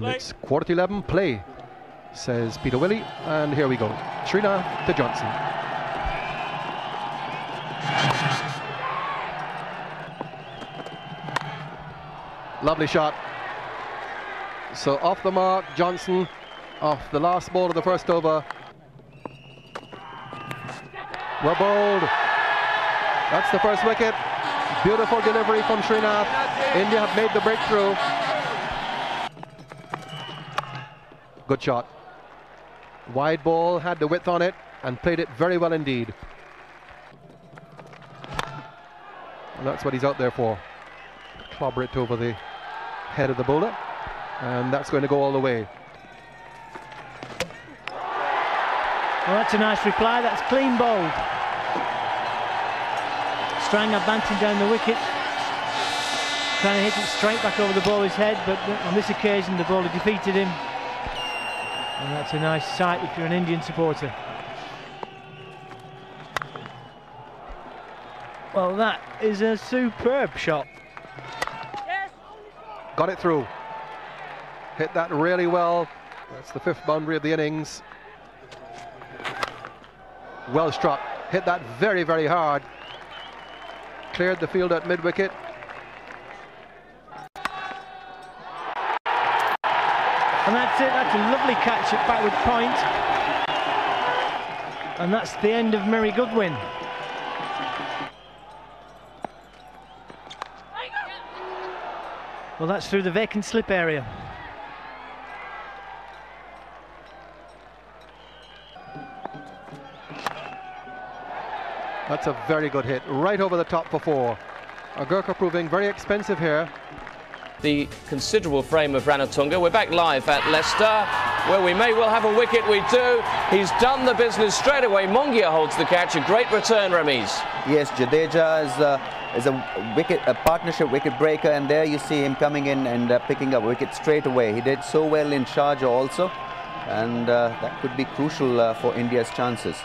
And play. it's quarter to 11 play, says Peter Willey. And here we go. Srinath to Johnson. Lovely shot. So off the mark, Johnson, off the last ball of the first over. We're bold. That's the first wicket. Beautiful delivery from Srinath. India have made the breakthrough. Good shot. Wide ball, had the width on it, and played it very well indeed. And that's what he's out there for. Clobber it over the head of the bowler. And that's going to go all the way. Well, that's a nice reply. That's clean bowled. Strang advancing down the wicket. Trying to hit it straight back over the bowler's head, but on this occasion the bowler defeated him. And that's a nice sight if you're an Indian supporter. Well, that is a superb shot. Got it through. Hit that really well. That's the fifth boundary of the innings. Well struck. Hit that very, very hard cleared the field at mid-wicket. And that's it, that's a lovely catch at backward point. And that's the end of Murray Goodwin. Well, that's through the vacant slip area. That's a very good hit, right over the top for four. Agarkar proving very expensive here. The considerable frame of Ranatunga. We're back live at Leicester, where we may well have a wicket. We do. He's done the business straight away. Mongia holds the catch. A great return, Ramiz. Yes, Jadeja is, uh, is a wicket, a partnership wicket breaker, and there you see him coming in and uh, picking up wicket straight away. He did so well in Sharjah also, and uh, that could be crucial uh, for India's chances.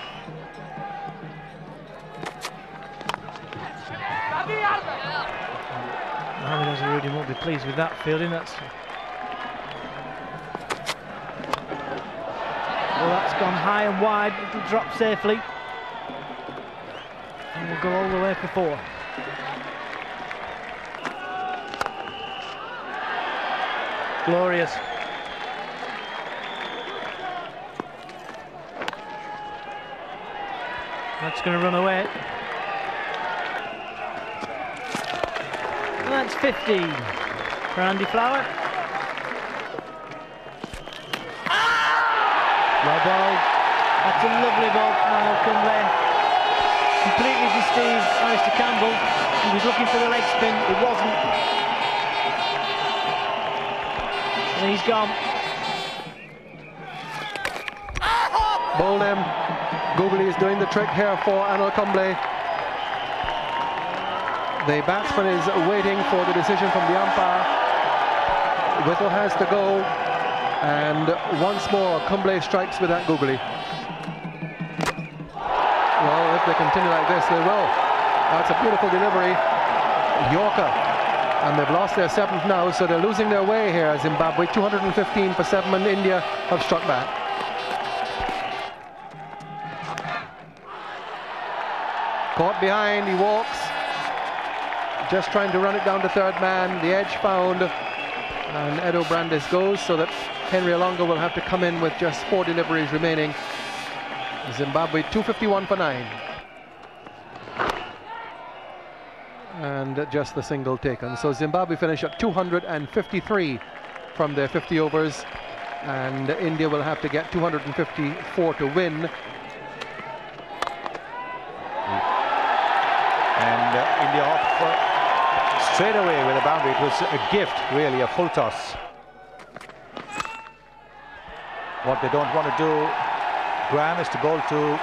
Mohamed Azharuddin won't be pleased with that fielding. That's well, that's gone high and wide. It'll drop safely, and we'll go all the way for four. Glorious. That's going to run away. That's 50 for Andy Flower. Well ball. That's a lovely ball from Anil Kumble. Completely deceived Alistair Campbell. He was looking for the leg spin. It wasn't. And he's gone. Bowled him. Googly is doing the trick here for Anil Kumble. The batsman is waiting for the decision from the umpire. Whistle has to go. And once more, Kumble strikes with that googly. Well, if they continue like this, they will. That's a beautiful delivery. Yorker. And they've lost their seventh now, so they're losing their way here, Zimbabwe. 215 for seven, and India have struck back. Caught behind, he walks just trying to run it down to third man. The edge found, and Edo Brandes goes so that Henry Olonga will have to come in with just four deliveries remaining. Zimbabwe 251 for nine. And just the single taken. So Zimbabwe finish at 253 from their 50 overs. And India will have to get 254 to win. And uh, India off for straight away with a boundary. It was a gift, really, a full toss. What they don't want to do, Graham, is to bowl to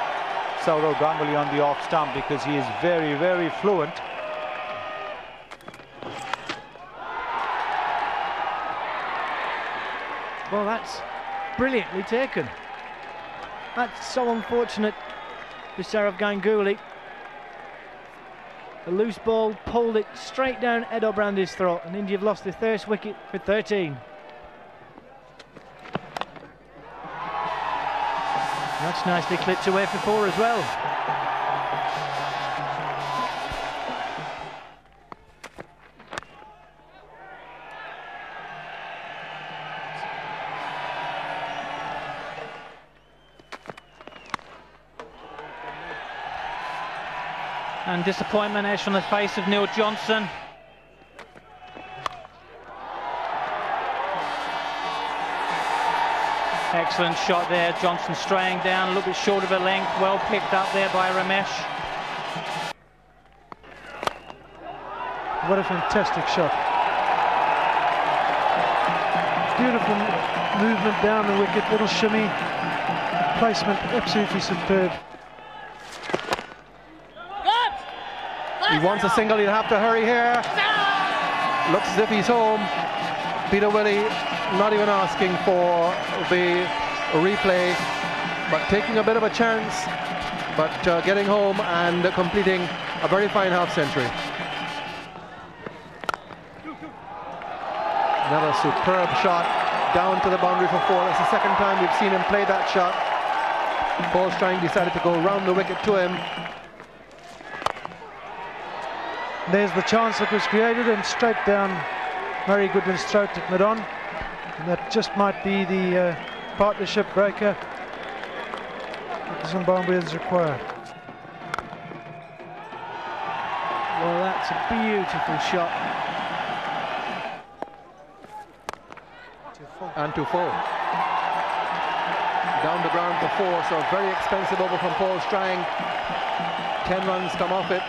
Sourav Ganguly on the off stump because he is very, very fluent. Well, that's brilliantly taken. That's so unfortunate for Sourav Ganguly. A loose ball pulled it straight down Edo Brandes' throat, and India have lost their first wicket for 13. That's nicely clipped away for four as well. And disappointment etched on the face of Neil Johnson. Excellent shot there. Johnson straying down, a little bit short of a length. Well picked up there by Ramesh. What a fantastic shot. Beautiful movement down the wicket, little shimmy. Placement absolutely superb. He wants a single, he'll have to hurry here. Looks as if he's home. Peter Willey not even asking for the replay, but taking a bit of a chance, but uh, getting home and completing a very fine half century. Another superb shot down to the boundary for four. That's the second time we've seen him play that shot. Paul Strang decided to go round the wicket to him There's the chance that was created and straight down Murray Goodwin's throat at mid-on. And that just might be the uh, partnership breaker that the Zimbabweans require. Well, that's a beautiful shot. And to four. Down the ground for four, so very expensive over from Paul Strang. Ten runs come off it.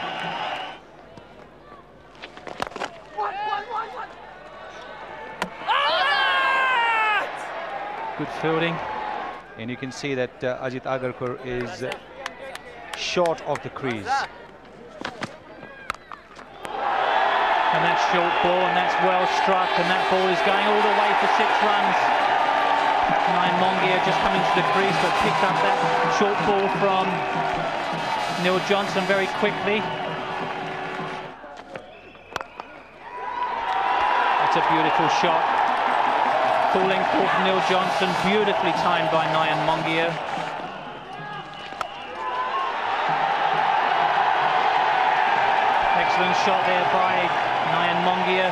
Good fielding. And you can see that uh, Ajit Agarkar is short of the crease. And that's short ball, and that's well struck, and that ball is going all the way for six runs. Nayan Mongia just coming to the crease, but picked up that short ball from Neil Johnson very quickly. That's a beautiful shot. Length ball from Neil Johnson, beautifully timed by Nayan Mongia. Excellent shot there by Nayan Mongia.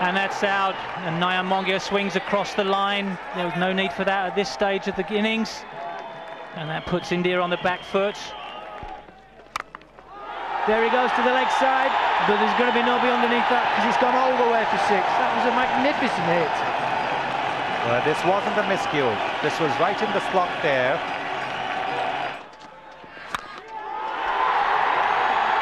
And that's out, and Nayan Mongia swings across the line. There was no need for that at this stage of the innings. And that puts India on the back foot. There he goes to the leg side, but there's going to be nobody underneath that because it's gone all the way for six. That was a magnificent hit. Well, this wasn't a miscue. This was right in the slot there.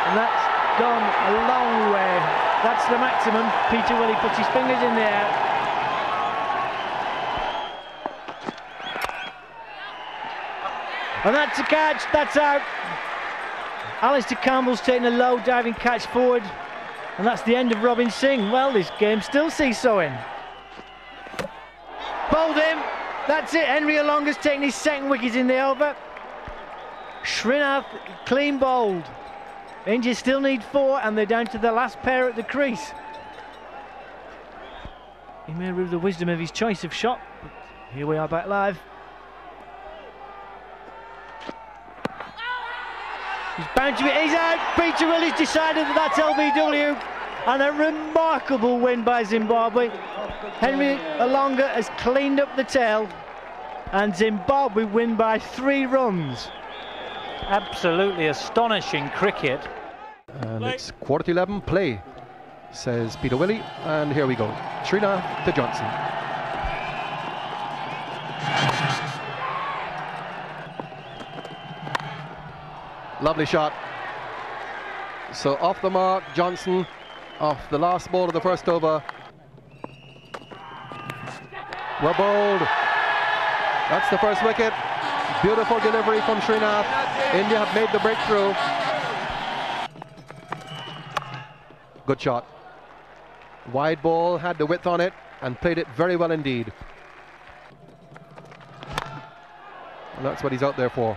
And that's gone a long way. That's the maximum. Peter Willey puts his fingers in the air. And that's a catch, that's out. Alistair Campbell's taking a low diving catch forward. And that's the end of Robin Singh. Well, this game still seesawing. Bowled him. That's it. Henry Olonga's taking his second wicket in the over. Srinath clean bowled. India still need four, and they're down to the last pair at the crease. He may rue the wisdom of his choice of shot, but here we are back live. He's bound to be, he's out. Peter Willey's decided that that's LBW. And a remarkable win by Zimbabwe. Henry Olonga has cleaned up the tail. And Zimbabwe win by three runs. Absolutely astonishing cricket. And it's quarter to 11 play, says Peter Willey. And here we go. Srinath to Johnson. Lovely shot. So off the mark, Johnson, off the last ball of the first over. We're bowled. That's the first wicket. Beautiful delivery from Srinath. India have made the breakthrough. Good shot. Wide ball, had the width on it, and played it very well indeed. And that's what he's out there for.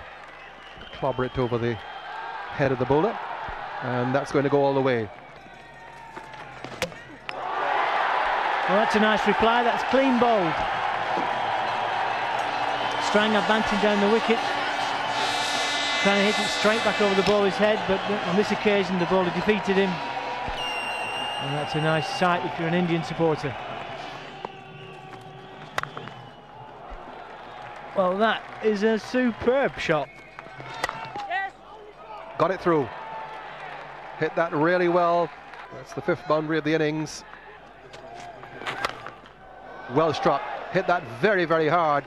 Clobber it over the head of the bowler and that's going to go all the way. Well, that's a nice reply. That's clean bowled. Strang advancing down the wicket. Trying to hit it straight back over the bowler's head, but on this occasion the bowler defeated him. And that's a nice sight if you're an Indian supporter. Well, that is a superb shot. Got it through. Hit that really well. That's the fifth boundary of the innings. Well struck. Hit that very, very hard.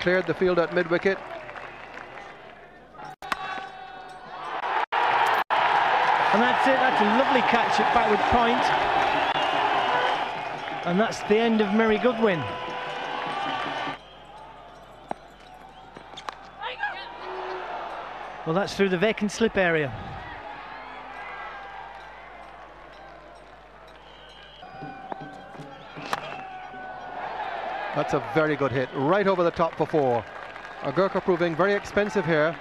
Cleared the field at mid-wicket. And that's it. That's a lovely catch at backward point. And that's the end of Murray Goodwin. Well, that's through the vacant slip area. That's a very good hit, right over the top for four. Agarkar proving very expensive here.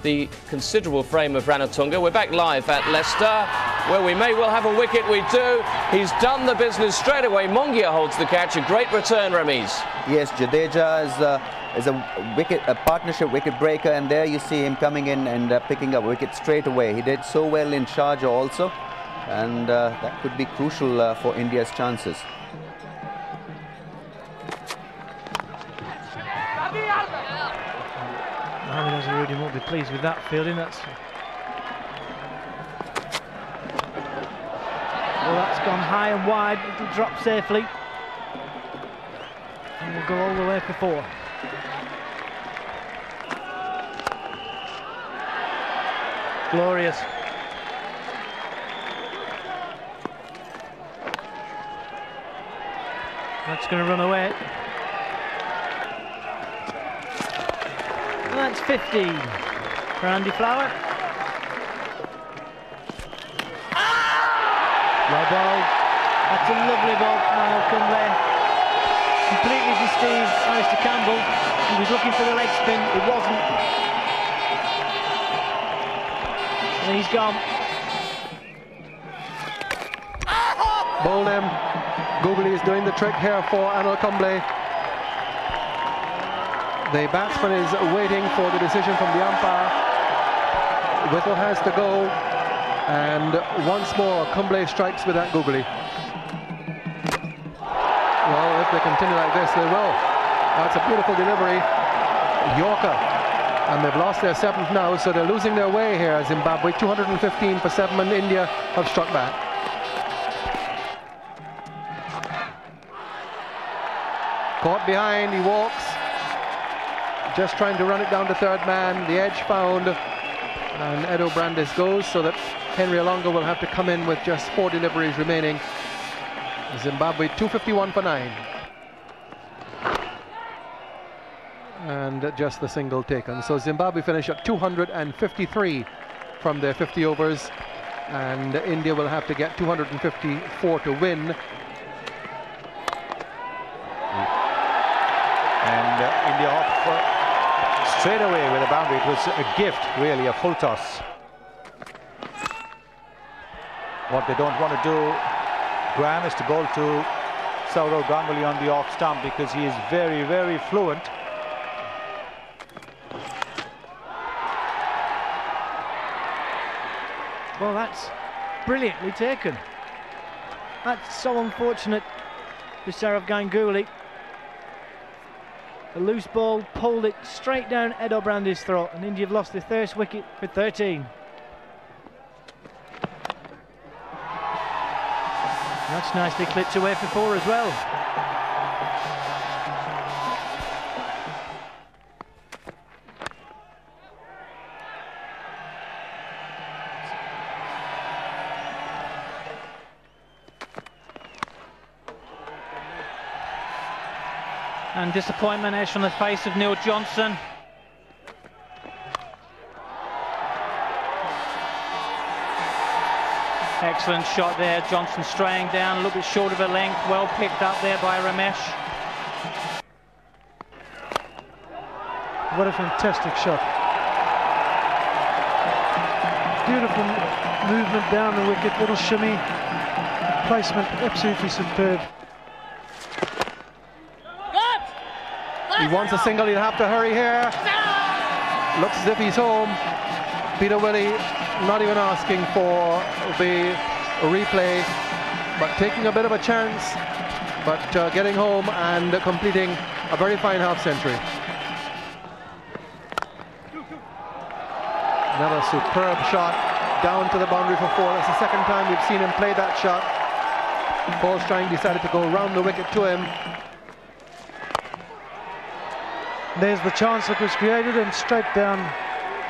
The considerable frame of Ranatunga. We're back live at Leicester, where we may well have a wicket. We do. He's done the business straight away. Mongia holds the catch. A great return, Ramiz. Yes, Jadeja is, uh, is a wicket, a partnership wicket breaker, and there you see him coming in and uh, picking up wicket straight away. He did so well in Sharjah also, and uh, that could be crucial uh, for India's chances. Mohammed Azharuddin won't be pleased with that fielding. That's well, that's gone high and wide. It'll drop safely, and we'll go all the way for four. Glorious. That's going to run away. And that's 50 for Andy Flower. Low ball. That's a lovely ball from Anil Kumble. Completely deceived Alistair Campbell. He was looking for the leg spin. It wasn't. And he's gone. Him. Googly is doing the trick here for Anil Kumble. The batsman is waiting for the decision from the umpire. Whistle has to go. And once more, Kumble strikes with that Googly. Well, if they continue like this, they will. That's a beautiful delivery. Yorker. And they've lost their seventh now, so they're losing their way here, Zimbabwe. 215 for seven, and India have struck back. Caught behind, he walks. Just trying to run it down to third man. The edge found. And Edo Brandes goes so that Henry Olonga will have to come in with just four deliveries remaining. Zimbabwe 251 for nine. And just the single taken. So Zimbabwe finish at 253 from their 50 overs. And India will have to get 254 to win. And uh, India off uh, straight away with a boundary. It was a gift, really, a full toss. What they don't want to do, Graham, is to bowl to Sourav Ganguly on the off stump because he is very, very fluent. Well, that's brilliantly taken. That's so unfortunate for Sourav Ganguly. A loose ball pulled it straight down Edo Brandes' throat, and India have lost their first wicket for 13. That's nicely clipped away for four as well. And disappointment Ash on the face of Neil Johnson. Excellent shot there. Johnson straying down a little bit short of a length. Well picked up there by Ramesh. What a fantastic shot. Beautiful movement down the wicket, little shimmy. Placement absolutely superb. He wants a single, he'll have to hurry here. Looks as if he's home. Peter Willey not even asking for the replay, but taking a bit of a chance, but uh, getting home and completing a very fine half century. Another superb shot down to the boundary for four. That's the second time we've seen him play that shot. Paul Strang decided to go around the wicket to him. There's the chance that was created and straight down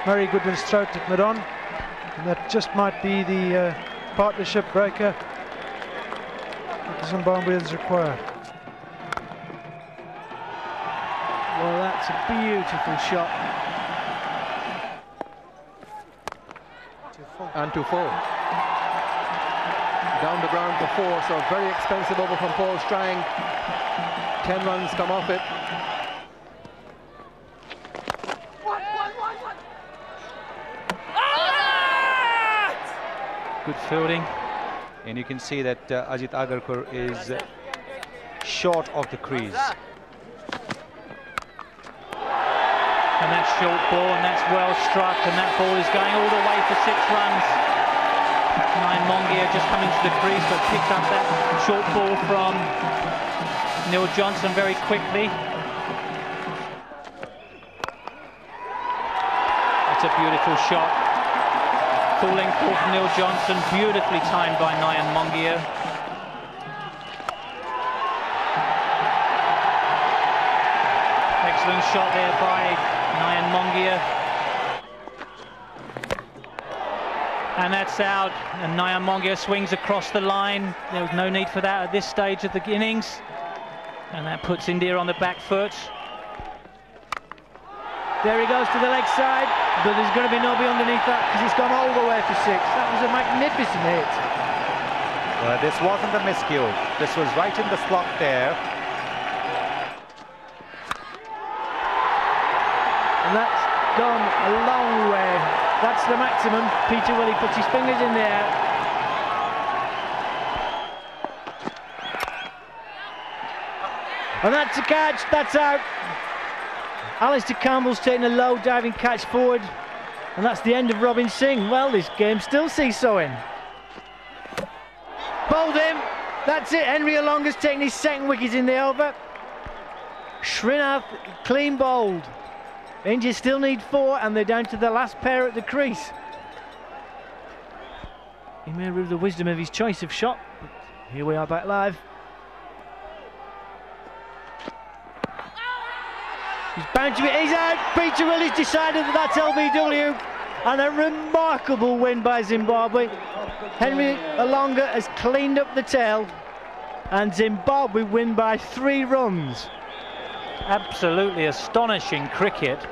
Murray Goodwin's throat at mid-on. And that just might be the uh, partnership breaker that the Zimbabweans require. Well, that's a beautiful shot. and to four. Down the ground for four, so very expensive over from Paul Strang. Ten runs come off it. Good fielding. And you can see that uh, Ajit Agarkar is short of the crease. And that's short ball, and that's well struck, and that ball is going all the way for six runs. Nayan Mongia just coming to the crease, but picked up that short ball from Neil Johnson very quickly. That's a beautiful shot. Length ball Neil Johnson, beautifully timed by Nayan Mongia. Excellent shot there by Nayan Mongia. And that's out, and Nayan Mongia swings across the line. There was no need for that at this stage of the innings. And that puts India on the back foot. There he goes to the leg side, but there's going to be nobody underneath that because he's gone all the way for six. That was a magnificent hit. Well, this wasn't a miscue. This was right in the slot there. And that's gone a long way. That's the maximum. Peter Willey puts his fingers in the air. And that's a catch, that's out. Alistair Campbell's taking a low diving catch forward. And that's the end of Robin Singh. Well, this game still seesawing. Bowled him. That's it. Henry Olonga's taking his second wicket in the over. Srinath clean bowled. India still need four, and they're down to the last pair at the crease. He may rue the wisdom of his choice of shot, but here we are back live. He's to be, he's out. Peter Willey's decided that that's LBW. And a remarkable win by Zimbabwe. Henry Olonga has cleaned up the tail. And Zimbabwe win by three runs. Absolutely astonishing cricket.